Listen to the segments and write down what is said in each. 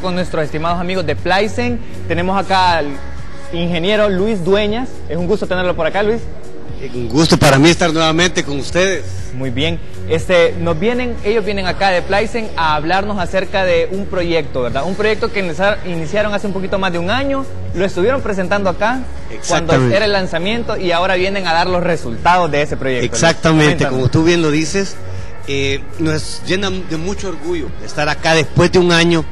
con nuestros estimados amigos de Plysen. Tenemos acá al ingeniero Luis Dueñas. Es un gusto tenerlo por acá, Luis. Un gusto para mí estar nuevamente con ustedes. Muy bien. Este, nos vienen, ellos vienen acá de Plysen a hablarnos acerca de un proyecto, ¿verdad? Un proyecto que iniciaron hace un poquito más de un año, lo estuvieron presentando acá cuando era el lanzamiento y ahora vienen a dar los resultados de ese proyecto. Exactamente, como tú bien lo dices, eh, nos llena de mucho orgullo estar acá después de un año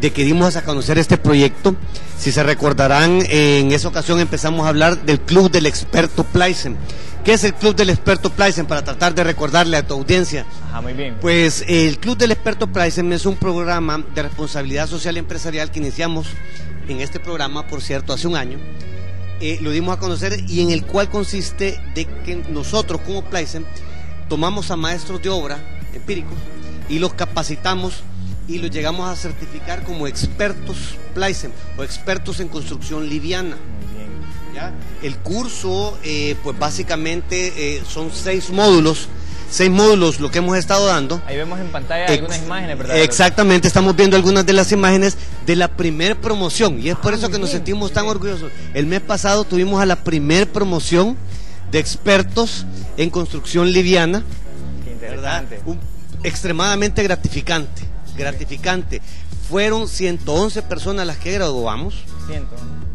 de que dimos a conocer este proyecto. Si se recordarán, en esa ocasión empezamos a hablar del Club del Experto Pleisen. ¿Qué es el Club del Experto Pleisen? Para tratar de recordarle a tu audiencia. Ajá, muy bien. Pues el Club del Experto Pleisen es un programa de responsabilidad social y empresarial que iniciamos en este programa, por cierto, hace un año. Eh, lo dimos a conocer y en el cual consiste de que nosotros como Pleisen tomamos a maestros de obra empíricos y los capacitamos y los llegamos a certificar como expertos Pleisen o expertos en construcción liviana. ¿Ya? El curso, eh, pues básicamente eh, son seis módulos seis módulos lo que hemos estado dando. Ahí vemos en pantalla algunas imágenes, ¿verdad? Exactamente, estamos viendo algunas de las imágenes de la primer promoción y es por ah, eso que nos sentimos tan orgullosos. El mes pasado tuvimos a la primer promoción de expertos en construcción liviana. Qué interesante. extremadamente gratificante gratificante. Fueron 111 personas las que graduamos.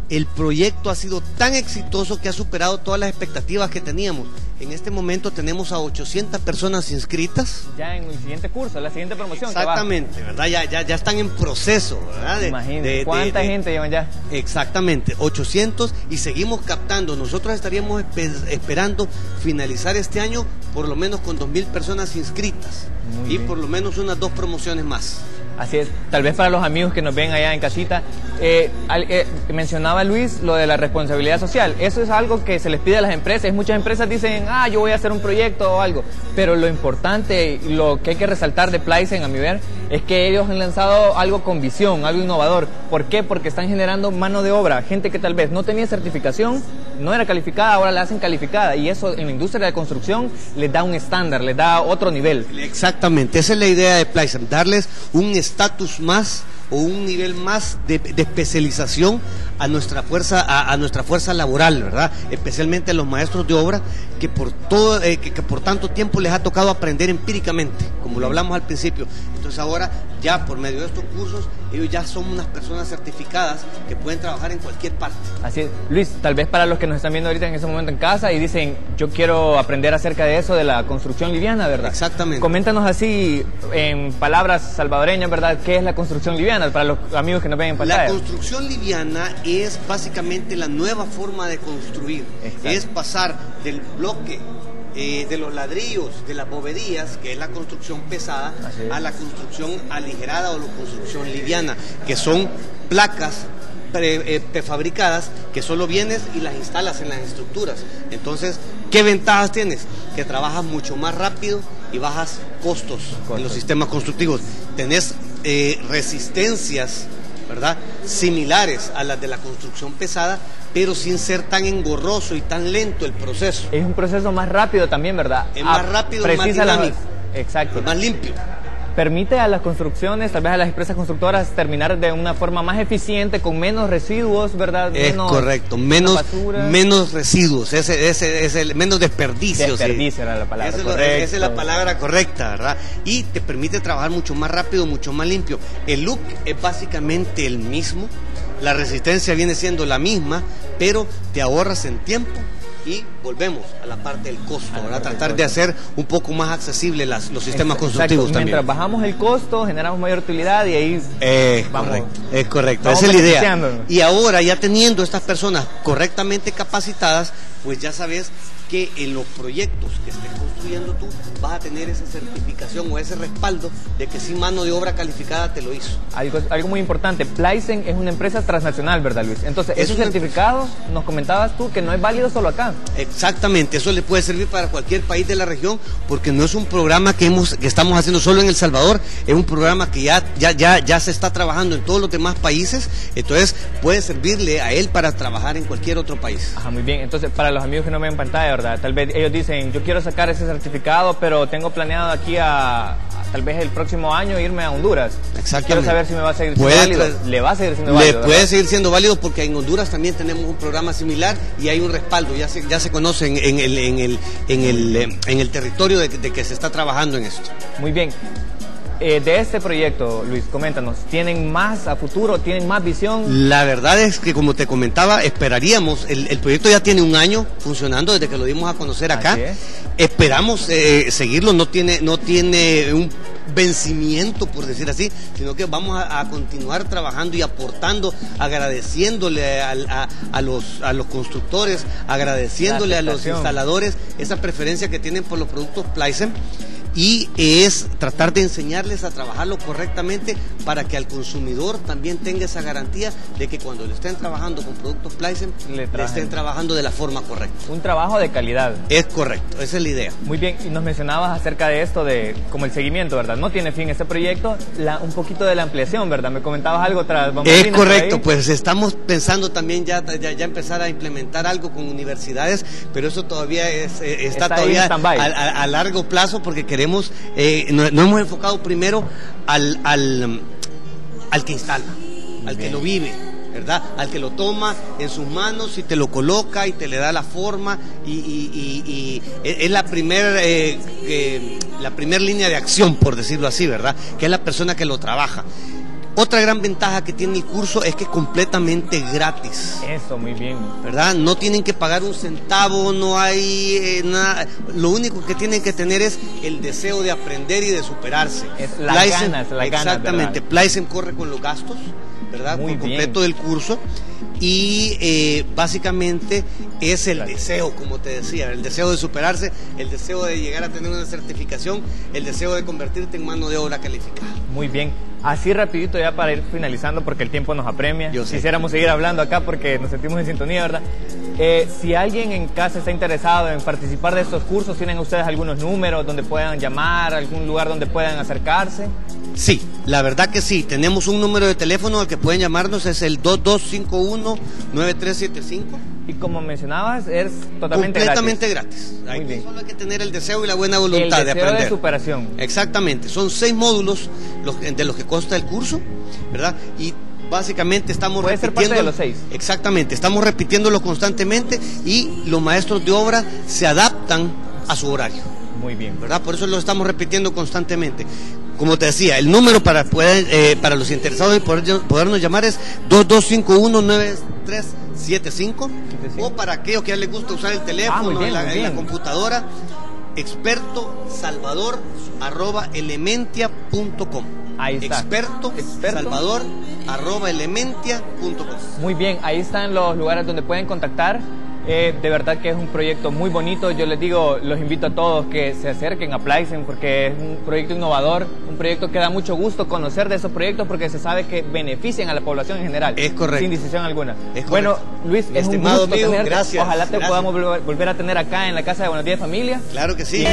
El proyecto ha sido tan exitoso que ha superado todas las expectativas que teníamos. En este momento tenemos a 800 personas inscritas. Ya en el siguiente curso, la siguiente promoción. Exactamente, ¿verdad? Ya, ya, ya están en proceso, ¿verdad? Imagínate, ¿cuánta gente llevan ya? Exactamente, 800 y seguimos captando. Nosotros estaríamos esperando finalizar este año por lo menos con 2.000 personas inscritas y por lo menos unas dos promociones más. Así es, tal vez para los amigos que nos ven allá en casita, eh, eh, mencionaba Luis lo de la responsabilidad social, eso es algo que se les pide a las empresas, muchas empresas dicen, ah, yo voy a hacer un proyecto o algo, pero lo importante lo que hay que resaltar de Plysen, a mi ver, es que ellos han lanzado algo con visión, algo innovador. ¿Por qué? Porque están generando mano de obra, gente que tal vez no tenía certificación, no era calificada, ahora la hacen calificada y eso en la industria de construcción les da un estándar, les da otro nivel. Exactamente, esa es la idea de Plysen, darles un estatus más o un nivel más de, especialización a nuestra fuerza a, nuestra fuerza laboral, ¿verdad? Especialmente a los maestros de obra que por todo eh, que, por tanto tiempo les ha tocado aprender empíricamente, como lo hablamos al principio. Entonces ahora ya por medio de estos cursos ellos ya son unas personas certificadas que pueden trabajar en cualquier parte. Así es. Luis, tal vez para los que nos están viendo ahorita en ese momento en casa y dicen, yo quiero aprender acerca de eso, de la construcción liviana, ¿verdad? Exactamente. Coméntanos así, en palabras salvadoreñas, ¿verdad? ¿Qué es la construcción liviana para los amigos que nos ven en pantalla? La construcción liviana es básicamente la nueva forma de construir. Es pasar del bloque eh, de los ladrillos, de las bovedías, que es la construcción pesada, a la construcción aligerada o la construcción liviana, que son placas eh, prefabricadas que solo vienes y las instalas en las estructuras. Entonces, ¿qué ventajas tienes? Que trabajas mucho más rápido y bajas costos, en los sistemas constructivos. Tenés eh, resistencias, ¿verdad? Similares a las de la construcción pesada, pero sin ser tan engorroso y tan lento el proceso. Es un proceso más rápido también, ¿verdad? Es más rápido, más dinámico. Exacto. más limpio permite a las construcciones, tal vez a las empresas constructoras, terminar de una forma más eficiente, con menos residuos, ¿verdad? Es correcto, menos, menos residuos, ese, ese, ese, menos desperdicios. Desperdicio era la palabra esa, esa es la palabra correcta, ¿verdad? Y te permite trabajar mucho más rápido, mucho más limpio. El look es básicamente el mismo, la resistencia viene siendo la misma, pero te ahorras en tiempo y volvemos a la parte del costo, a tratar de hacer un poco más accesible las, los sistemas constructivos también. Mientras bajamos el costo, generamos mayor utilidad y ahí es correcto, es correcto, esa es la idea. Y ahora ya teniendo estas personas correctamente capacitadas, pues ya sabes que en los proyectos que estés construyendo tú vas a tener esa certificación o ese respaldo de que sin mano de obra calificada te lo hizo. Algo, algo muy importante, Plysen es una empresa transnacional, ¿verdad Luis? Entonces, ese certificado, nos comentabas tú, que no es válido solo acá. Exactamente, eso le puede servir para cualquier país de la región, porque no es un programa que, hemos, que estamos haciendo solo en El Salvador, es un programa que ya, ya, ya, ya se está trabajando en todos los demás países, entonces puede servirle a él para trabajar en cualquier otro país. Ajá, muy bien. Entonces, para los amigos que no ven en pantalla, ¿verdad? Tal vez ellos dicen, yo quiero sacar ese certificado, pero tengo planeado aquí a, tal vez el próximo año irme a Honduras. Exactamente. Quiero saber si me va a seguir siendo válido. Le va a seguir siendo válido. Le puede seguir siendo válido porque en Honduras también tenemos un programa similar y hay un respaldo. Ya se, ya se conoce en, el, en, el, en, el, en el territorio de, de que se está trabajando en esto. Muy bien. Eh, de este proyecto, Luis, coméntanos, ¿tienen más a futuro? ¿Tienen más visión? La verdad es que, como te comentaba, esperaríamos, el, proyecto ya tiene un año funcionando desde que lo dimos a conocer acá. Esperamos eh, seguirlo, no tiene, no tiene un vencimiento, por decir así, sino que vamos a, continuar trabajando y aportando, agradeciéndole a, a, los, a los constructores, agradeciéndole a los instaladores esa preferencia que tienen por los productos Pleisen y es tratar de enseñarles a trabajarlo correctamente para que al consumidor también tenga esa garantía de que cuando le estén trabajando con productos Pleisen, le, estén trabajando de la forma correcta. Un trabajo de calidad. Es correcto, esa es la idea. Muy bien, y nos mencionabas acerca de esto, de como el seguimiento, ¿verdad? No tiene fin este proyecto, la, un poquito de la ampliación, ¿verdad? Me comentabas algo tras Es correcto, pues estamos pensando también ya, ya, empezar a implementar algo con universidades, pero eso todavía es, eh, está, todavía a, a largo plazo porque queremos queremos, eh, no, hemos enfocado primero al, al, al que instala, al que lo vive. ¿verdad? Al que lo toma en sus manos y te lo coloca y te le da la forma y, es la primera eh, la primera línea de acción, por decirlo así, ¿verdad? Que es la persona que lo trabaja. Otra gran ventaja que tiene el curso es que es completamente gratis. Eso, muy bien. ¿Verdad? No tienen que pagar un centavo, no hay eh, nada. Lo único que tienen que tener es el deseo de aprender y de superarse. Es la ganas, la Exactamente. Pleisen corre con los gastos, ¿verdad? Muy Por completo del curso. Y eh, básicamente es el deseo, como te decía, el deseo de superarse, el deseo de llegar a tener una certificación, el deseo de convertirte en mano de obra calificada. Muy bien. Así rapidito ya para ir finalizando porque el tiempo nos apremia. Yo Quisiéramos seguir hablando acá porque nos sentimos en sintonía, ¿verdad? Eh, si alguien en casa está interesado en participar de estos cursos, ¿tienen ustedes algunos números donde puedan llamar, algún lugar donde puedan acercarse? Sí, la verdad que sí. Tenemos un número de teléfono al que pueden llamarnos, es el 2251-9375. Y como mencionabas, es totalmente Completamente gratis. gratis. Solo hay que tener el deseo y la buena voluntad de aprender. de superación. Exactamente. Son seis módulos de los que consta el curso, ¿verdad? Y básicamente estamos repitiendo de los seis. Exactamente, estamos repitiéndolo constantemente y los maestros de obra se adaptan a su horario. Muy bien. ¿Verdad? Por eso lo estamos repitiendo constantemente. Como te decía, el número para poder, eh, para los interesados en poder, podernos llamar es 2251-9375 o para aquellos que ya les gusta usar el teléfono ah, en, la, computadora, experto salvador arroba elementia.com. Ahí está. Experto, Salvador arroba elementia.com. Muy bien, ahí están los lugares donde pueden contactar eh, de verdad que es un proyecto muy bonito. Yo les digo, los invito a todos que se acerquen a Pleisen porque es un proyecto innovador, un proyecto que da mucho gusto conocer de esos proyectos porque se sabe que benefician a la población en general. Es correcto. Sin decisión alguna. bueno, Luis, es un gusto Gracias. Ojalá te podamos volver a tener acá en la Casa de Buenos Días Familia. Claro que sí.